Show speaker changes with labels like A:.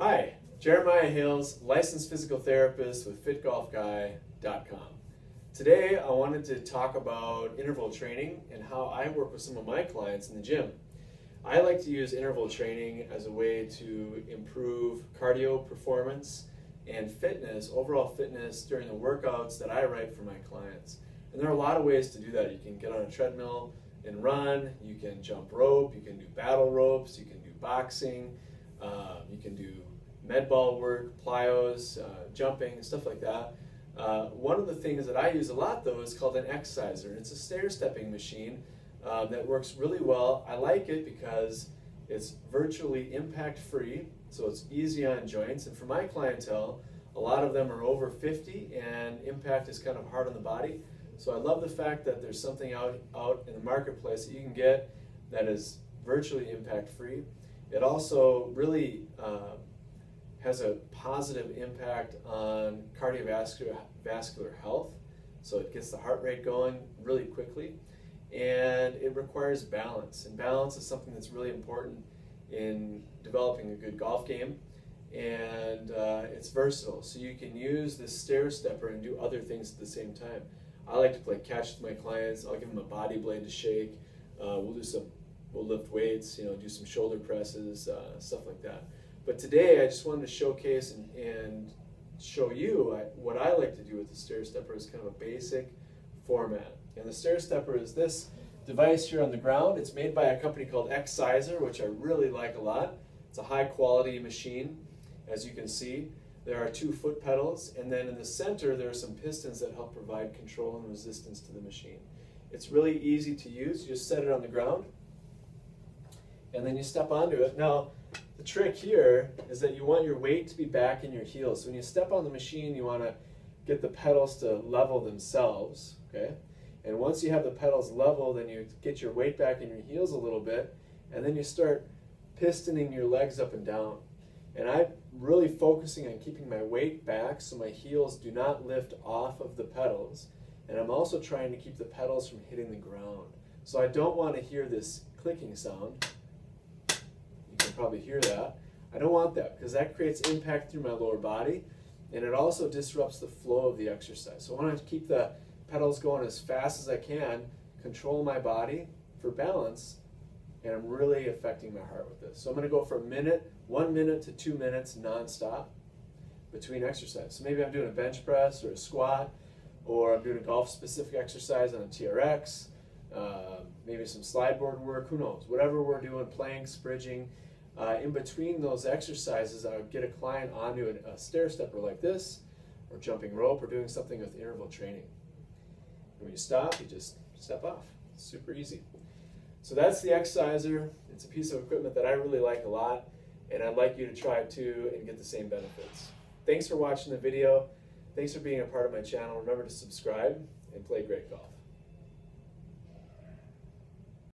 A: Hi, Jeremiah Hales, licensed physical therapist with FitGolfGuy.com. Today I wanted to talk about interval training and how I work with some of my clients in the gym. I like to use interval training as a way to improve cardio performance and fitness, overall fitness during the workouts that I write for my clients. And there are a lot of ways to do that. You can get on a treadmill and run, you can jump rope, you can do battle ropes, you can do boxing, um, you can do med ball work, plyos, uh, jumping, stuff like that. Uh, one of the things that I use a lot though is called an Xiser. It's a stair stepping machine um, that works really well. I like it because it's virtually impact free, so it's easy on joints. And for my clientele, a lot of them are over 50 and impact is kind of hard on the body. So I love the fact that there's something out, out in the marketplace that you can get that is virtually impact free. It also really uh, has a positive impact on cardiovascular vascular health. So it gets the heart rate going really quickly. And it requires balance. And balance is something that's really important in developing a good golf game. And uh, it's versatile. So you can use this stair stepper and do other things at the same time. I like to play catch with my clients. I'll give them a body blade to shake. Uh, we'll do some, we'll lift weights, you know, do some shoulder presses, uh, stuff like that. But today I just wanted to showcase and, and show you I, what I like to do with the stair stepper is kind of a basic format. And the stair stepper is this device here on the ground. It's made by a company called Xiser, which I really like a lot. It's a high quality machine, as you can see. There are two foot pedals, and then in the center there are some pistons that help provide control and resistance to the machine. It's really easy to use. You just set it on the ground, and then you step onto it. Now, the trick here is that you want your weight to be back in your heels. So when you step on the machine, you want to get the pedals to level themselves, okay? And once you have the pedals level, then you get your weight back in your heels a little bit, and then you start pistoning your legs up and down. And I'm really focusing on keeping my weight back so my heels do not lift off of the pedals. And I'm also trying to keep the pedals from hitting the ground. So I don't want to hear this clicking sound. Probably hear that. I don't want that because that creates impact through my lower body and it also disrupts the flow of the exercise. So I want to keep the pedals going as fast as I can, control my body for balance, and I'm really affecting my heart with this. So I'm going to go for a minute, one minute to two minutes nonstop between exercises. So maybe I'm doing a bench press or a squat, or I'm doing a golf specific exercise on a TRX, uh, maybe some slide board work, who knows, whatever we're doing, planks, bridging. Uh, in between those exercises, I would get a client onto a, a stair stepper like this, or jumping rope, or doing something with interval training. And when you stop, you just step off. It's super easy. So that's the Xiser. It's a piece of equipment that I really like a lot, and I'd like you to try it too and get the same benefits. Thanks for watching the video. Thanks for being a part of my channel. Remember to subscribe and play great golf.